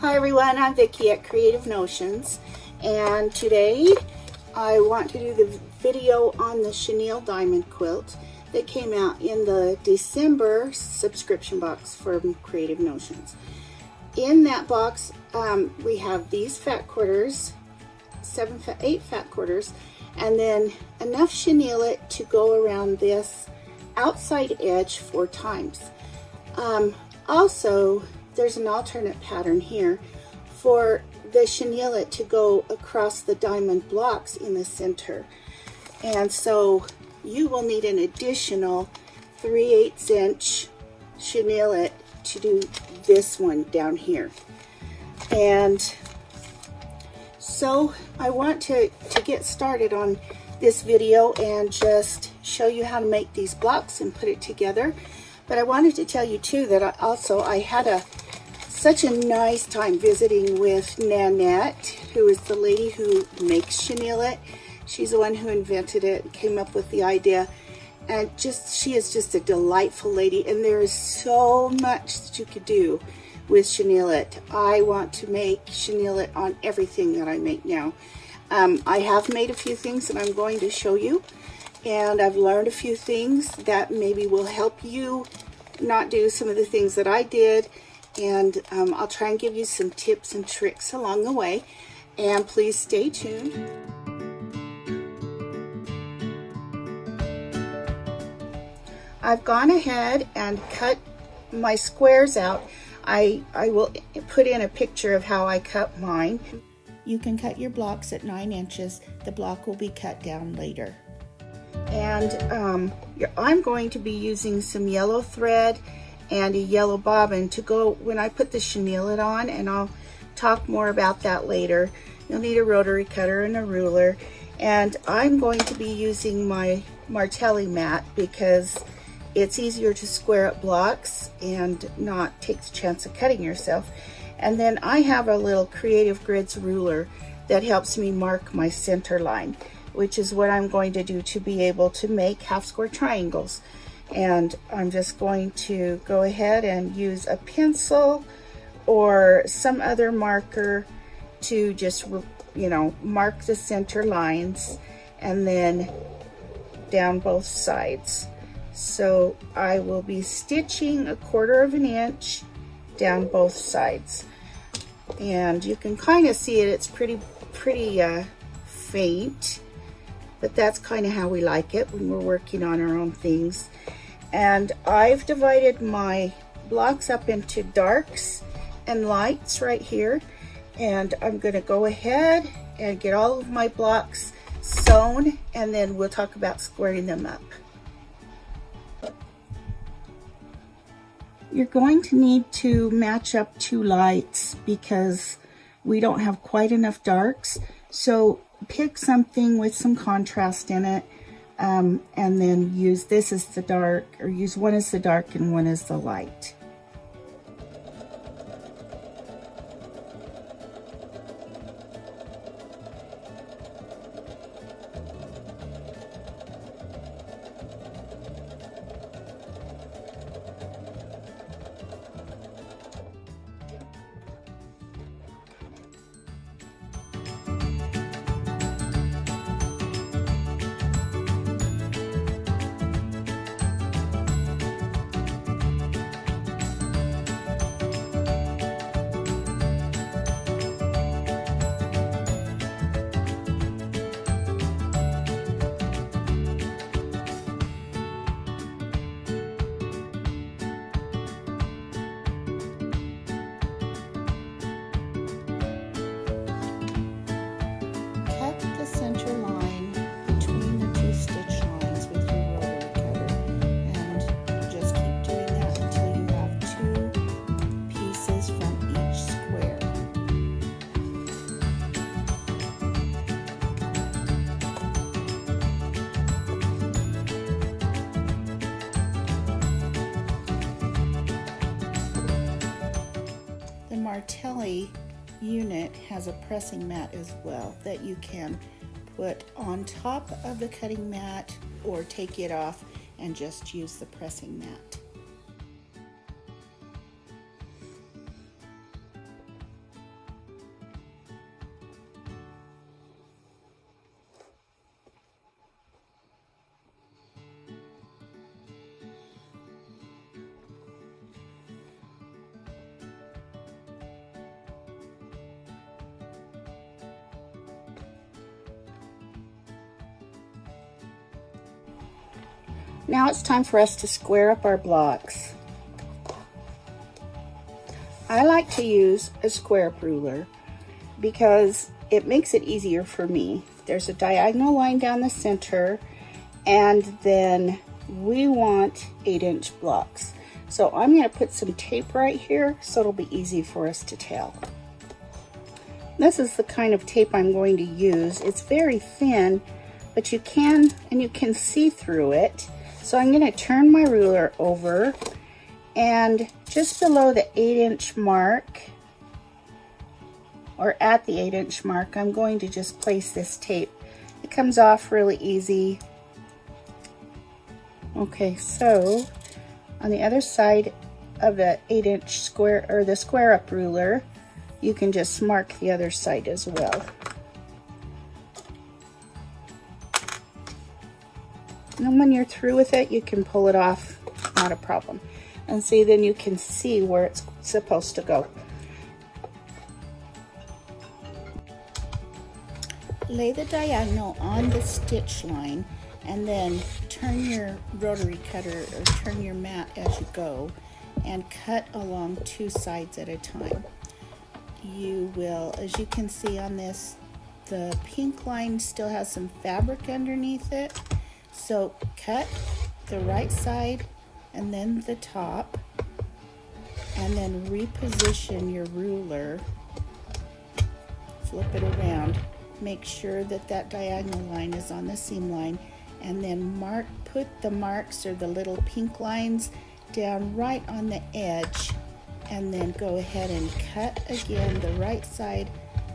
Hi everyone, I'm Vicki at Creative Notions and today I want to do the video on the chenille diamond quilt that came out in the December subscription box from Creative Notions. In that box um, we have these fat quarters, seven, fat, eight fat quarters, and then enough chenille to go around this outside edge four times. Um, also, there's an alternate pattern here for the chenille to go across the diamond blocks in the center. And so you will need an additional 3 8 inch chenille to do this one down here. And so I want to, to get started on this video and just show you how to make these blocks and put it together. But I wanted to tell you too that I also I had a such a nice time visiting with Nanette, who is the lady who makes chenille. She's the one who invented it, came up with the idea. And just she is just a delightful lady and there is so much that you could do with chenille. I want to make chenille on everything that I make now. Um, I have made a few things that I'm going to show you and I've learned a few things that maybe will help you not do some of the things that I did and um, I'll try and give you some tips and tricks along the way and please stay tuned. I've gone ahead and cut my squares out. I, I will put in a picture of how I cut mine. You can cut your blocks at 9 inches. The block will be cut down later. And um, I'm going to be using some yellow thread and a yellow bobbin to go when I put the chenille on and I'll talk more about that later. You'll need a rotary cutter and a ruler. And I'm going to be using my Martelli mat because it's easier to square up blocks and not take the chance of cutting yourself. And then I have a little Creative Grids ruler that helps me mark my center line, which is what I'm going to do to be able to make half square triangles. And I'm just going to go ahead and use a pencil or some other marker to just, you know, mark the center lines and then down both sides. So I will be stitching a quarter of an inch down both sides. And you can kind of see it, it's pretty, pretty uh, faint, but that's kind of how we like it when we're working on our own things. And I've divided my blocks up into darks and lights right here. And I'm gonna go ahead and get all of my blocks sewn and then we'll talk about squaring them up. You're going to need to match up two lights because we don't have quite enough darks. So pick something with some contrast in it um, and then use this as the dark or use one as the dark and one as the light. Martelli unit has a pressing mat as well that you can put on top of the cutting mat or take it off and just use the pressing mat. Time for us to square up our blocks. I like to use a square ruler because it makes it easier for me. There's a diagonal line down the center and then we want eight inch blocks. So I'm gonna put some tape right here so it'll be easy for us to tell. This is the kind of tape I'm going to use. It's very thin, but you can, and you can see through it. So I'm gonna turn my ruler over and just below the eight inch mark, or at the eight inch mark, I'm going to just place this tape. It comes off really easy. Okay, so on the other side of the eight inch square, or the square up ruler, you can just mark the other side as well. And when you're through with it, you can pull it off, not a problem. And see, then you can see where it's supposed to go. Lay the diagonal on the stitch line and then turn your rotary cutter or turn your mat as you go and cut along two sides at a time. You will, as you can see on this, the pink line still has some fabric underneath it so cut the right side and then the top and then reposition your ruler. Flip it around. Make sure that that diagonal line is on the seam line and then mark, put the marks or the little pink lines down right on the edge and then go ahead and cut again the right side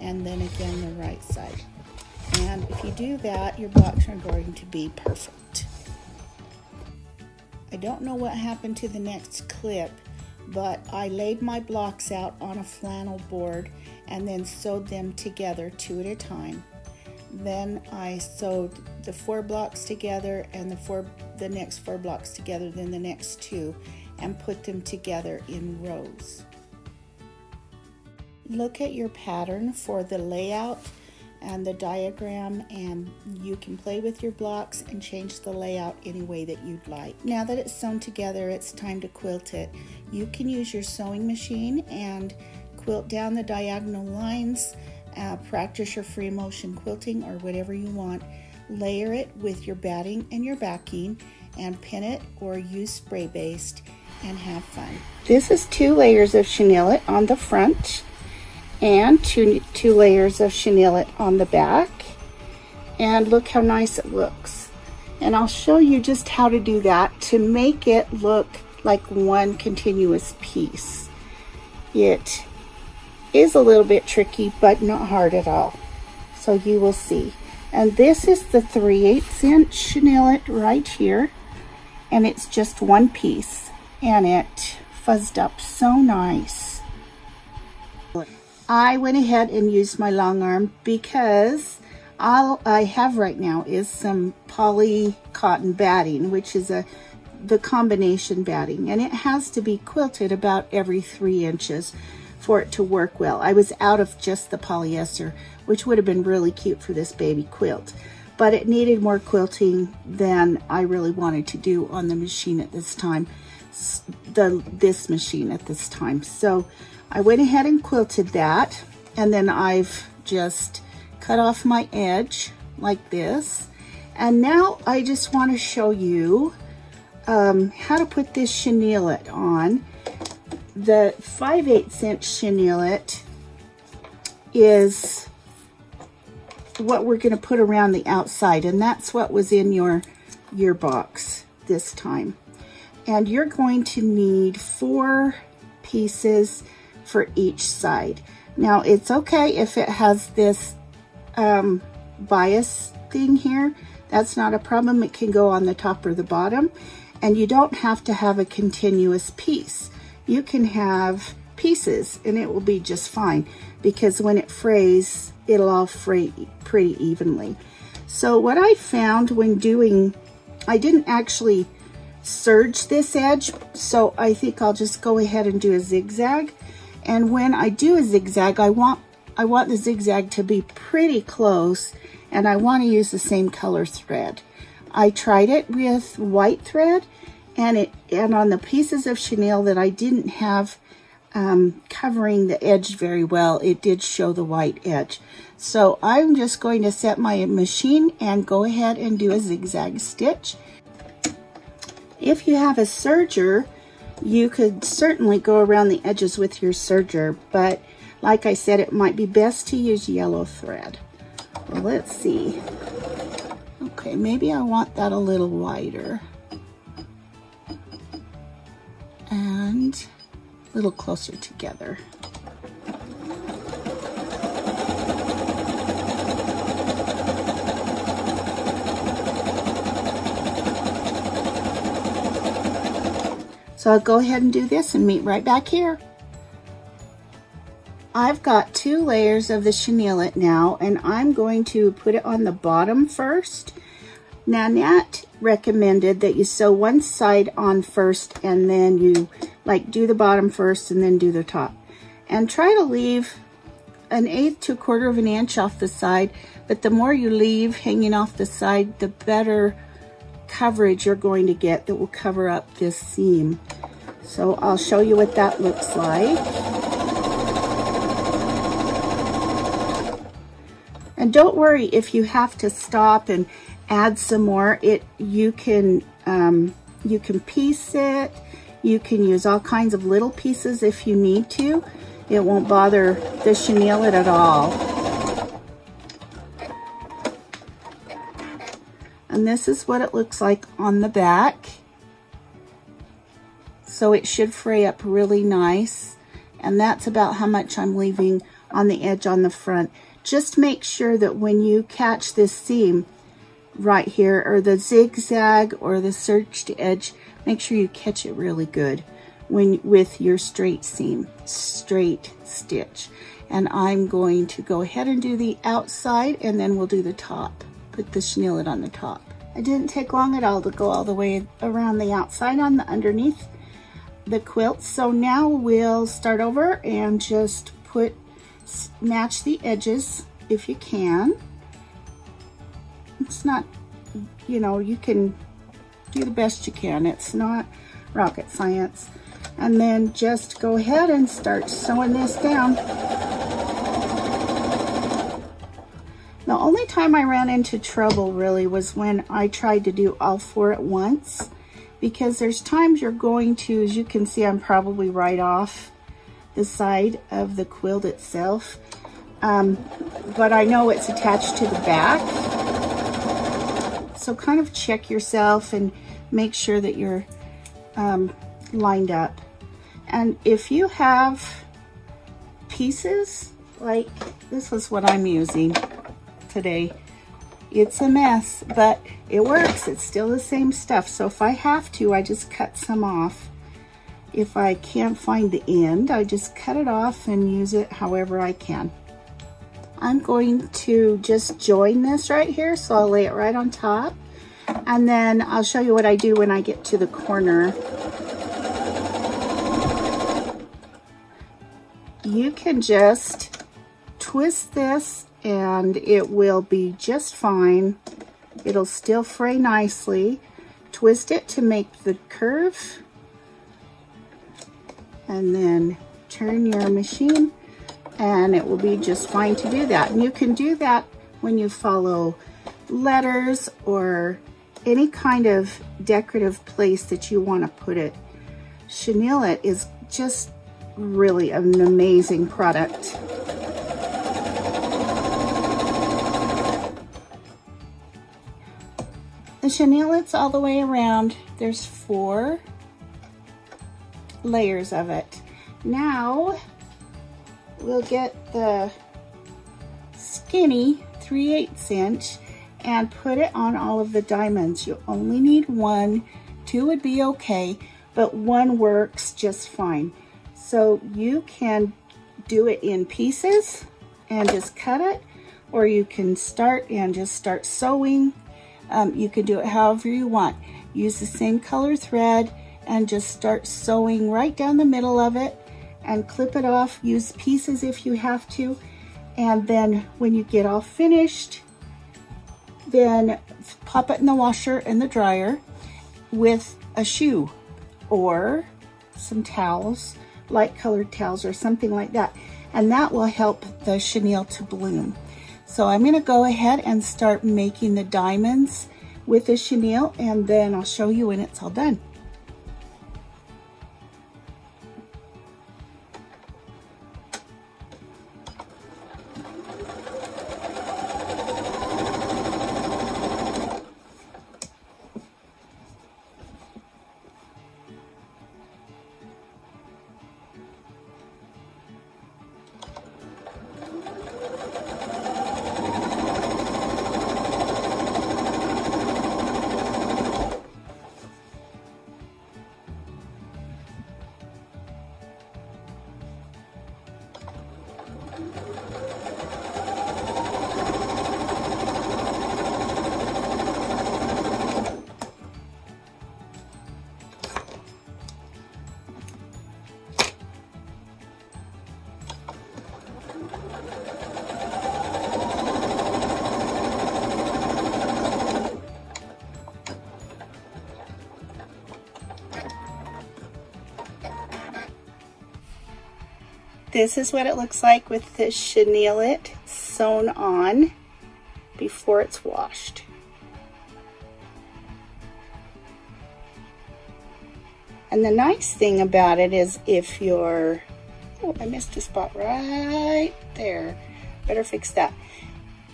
and then again the right side. And if you do that, your blocks are going to be perfect. I don't know what happened to the next clip, but I laid my blocks out on a flannel board and then sewed them together two at a time. Then I sewed the four blocks together and the four the next four blocks together, then the next two, and put them together in rows. Look at your pattern for the layout and the diagram and you can play with your blocks and change the layout any way that you'd like. Now that it's sewn together, it's time to quilt it. You can use your sewing machine and quilt down the diagonal lines, uh, practice your free motion quilting or whatever you want. Layer it with your batting and your backing and pin it or use spray baste and have fun. This is two layers of chenille on the front and two, two layers of chenille on the back. And look how nice it looks. And I'll show you just how to do that to make it look like one continuous piece. It is a little bit tricky, but not hard at all. So you will see. And this is the 3 8 inch chenille right here. And it's just one piece. And it fuzzed up so nice. I went ahead and used my long arm because all I have right now is some poly cotton batting, which is a the combination batting, and it has to be quilted about every three inches for it to work well. I was out of just the polyester, which would have been really cute for this baby quilt, but it needed more quilting than I really wanted to do on the machine at this time, the this machine at this time. So I went ahead and quilted that and then I've just cut off my edge like this. And now I just want to show you um, how to put this Chenille-It on. The 5 8 inch Chenille-It is what we're going to put around the outside and that's what was in your your box this time. And you're going to need four pieces for each side. Now it's okay if it has this um, bias thing here. That's not a problem. It can go on the top or the bottom. And you don't have to have a continuous piece. You can have pieces and it will be just fine because when it frays, it'll all fray pretty evenly. So what I found when doing, I didn't actually serge this edge, so I think I'll just go ahead and do a zigzag. And when I do a zigzag, I want, I want the zigzag to be pretty close and I want to use the same color thread. I tried it with white thread and it and on the pieces of chenille that I didn't have um, covering the edge very well, it did show the white edge. So I'm just going to set my machine and go ahead and do a zigzag stitch. If you have a serger, you could certainly go around the edges with your serger, but like I said, it might be best to use yellow thread. Well, let's see. Okay, maybe I want that a little wider. And a little closer together. So I'll go ahead and do this and meet right back here. I've got two layers of the chenille now and I'm going to put it on the bottom first. Nanette recommended that you sew one side on first and then you like do the bottom first and then do the top. And try to leave an eighth to a quarter of an inch off the side, but the more you leave hanging off the side, the better coverage you're going to get that will cover up this seam. So I'll show you what that looks like. And don't worry if you have to stop and add some more. It You can, um, you can piece it. You can use all kinds of little pieces if you need to. It won't bother the chenille at all. And this is what it looks like on the back. So it should fray up really nice. And that's about how much I'm leaving on the edge on the front just make sure that when you catch this seam right here or the zigzag or the serged edge, make sure you catch it really good when with your straight seam, straight stitch. And I'm going to go ahead and do the outside and then we'll do the top. Put the chenille on the top. It didn't take long at all to go all the way around the outside on the underneath the quilt. So now we'll start over and just put match the edges if you can. It's not, you know, you can do the best you can. It's not rocket science. And then just go ahead and start sewing this down. The only time I ran into trouble really was when I tried to do all four at once because there's times you're going to, as you can see, I'm probably right off the side of the quilt itself. Um, but I know it's attached to the back. So kind of check yourself and make sure that you're um, lined up. And if you have pieces, like this is what I'm using today. It's a mess, but it works. It's still the same stuff. So if I have to, I just cut some off. If I can't find the end, I just cut it off and use it however I can. I'm going to just join this right here, so I'll lay it right on top. And then I'll show you what I do when I get to the corner. You can just twist this and it will be just fine. It'll still fray nicely. Twist it to make the curve and then turn your machine and it will be just fine to do that. And you can do that when you follow letters or any kind of decorative place that you want to put it. Chenille is just really an amazing product. The chenille it's all the way around. There's four layers of it. Now, we'll get the skinny 3 8 inch and put it on all of the diamonds. You only need one, two would be okay, but one works just fine. So you can do it in pieces and just cut it, or you can start and just start sewing. Um, you can do it however you want. Use the same color thread and just start sewing right down the middle of it and clip it off. Use pieces if you have to. And then when you get all finished, then pop it in the washer and the dryer with a shoe or some towels, light colored towels or something like that. And that will help the chenille to bloom. So I'm gonna go ahead and start making the diamonds with the chenille and then I'll show you when it's all done. This is what it looks like with the Chenille-It sewn on before it's washed. And the nice thing about it is if you're, oh, I missed a spot right there. Better fix that.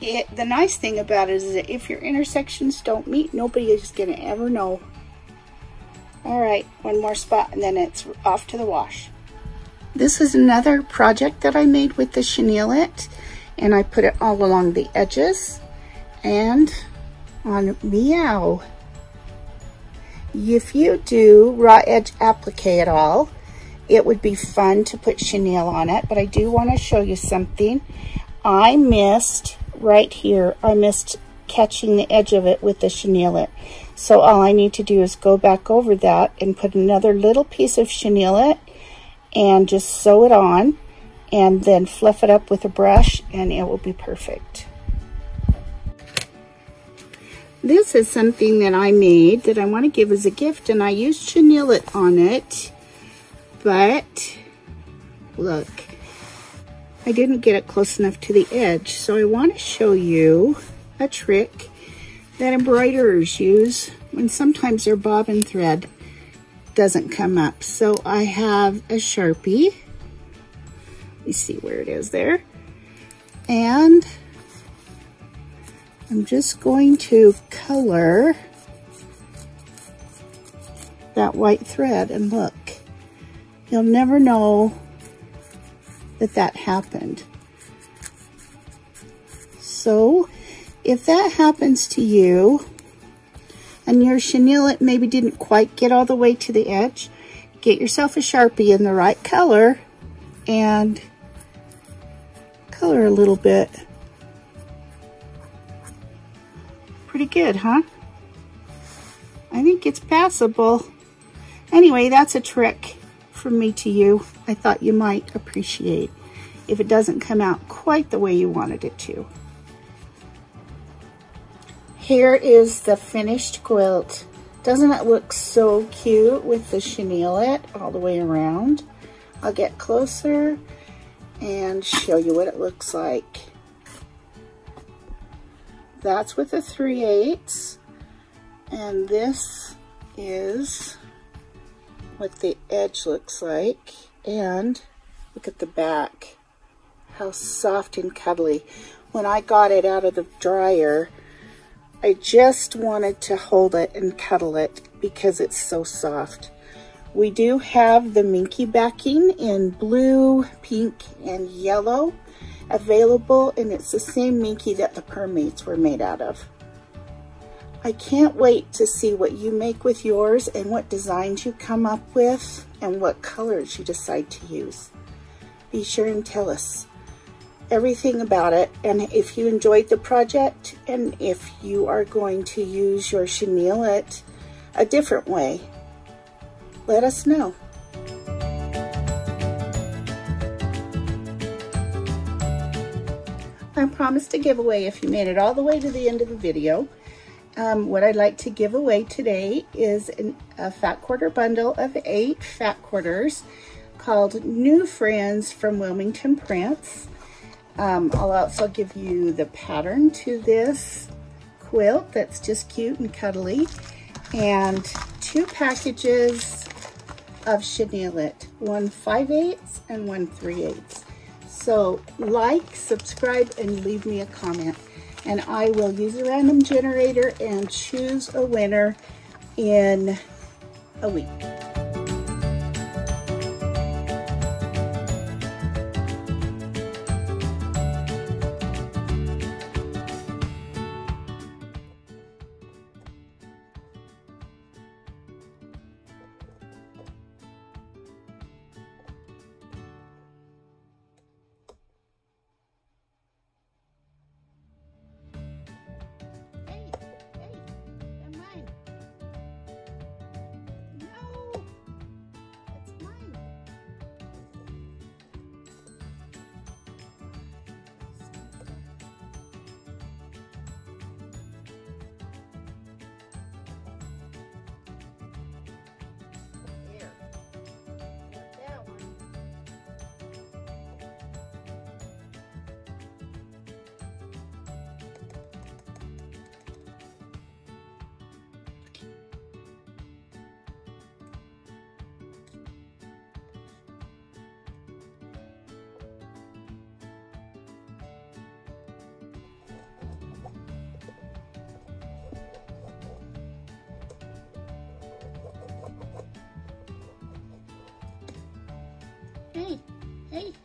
It, the nice thing about it is that if your intersections don't meet, nobody is gonna ever know. All right, one more spot and then it's off to the wash. This is another project that I made with the Chenille-It and I put it all along the edges and on Meow. If you do raw edge applique at all, it would be fun to put chenille on it, but I do want to show you something. I missed right here, I missed catching the edge of it with the Chenille-It. So all I need to do is go back over that and put another little piece of Chenille-It and just sew it on and then fluff it up with a brush and it will be perfect. This is something that I made that I want to give as a gift and I used Chenille-It on it, but look, I didn't get it close enough to the edge. So I want to show you a trick that embroiderers use when sometimes their bobbin thread doesn't come up. So I have a Sharpie. Let me see where it is there. And I'm just going to color that white thread and look. You'll never know that that happened. So if that happens to you, and your chenille it maybe didn't quite get all the way to the edge, get yourself a Sharpie in the right color and color a little bit. Pretty good, huh? I think it's passable. Anyway, that's a trick from me to you. I thought you might appreciate if it doesn't come out quite the way you wanted it to. Here is the finished quilt. Doesn't it look so cute with the Chenille-It all the way around? I'll get closer and show you what it looks like. That's with the 3 eighths, and this is what the edge looks like. And look at the back, how soft and cuddly. When I got it out of the dryer, I just wanted to hold it and cuddle it because it's so soft. We do have the Minky backing in blue, pink, and yellow available, and it's the same Minky that the Permates were made out of. I can't wait to see what you make with yours and what designs you come up with and what colors you decide to use. Be sure and tell us everything about it and if you enjoyed the project and if you are going to use your chenille it a different way, let us know. I promised a giveaway if you made it all the way to the end of the video. um, what I'd like to give away today is an, a fat quarter bundle of eight fat quarters called New Friends from Wilmington Prints. Um, I'll also give you the pattern to this quilt that's just cute and cuddly and two packages of chenille it, one 5 eighths and one 3 eighths. So like, subscribe, and leave me a comment. And I will use a random generator and choose a winner in a week. Hey.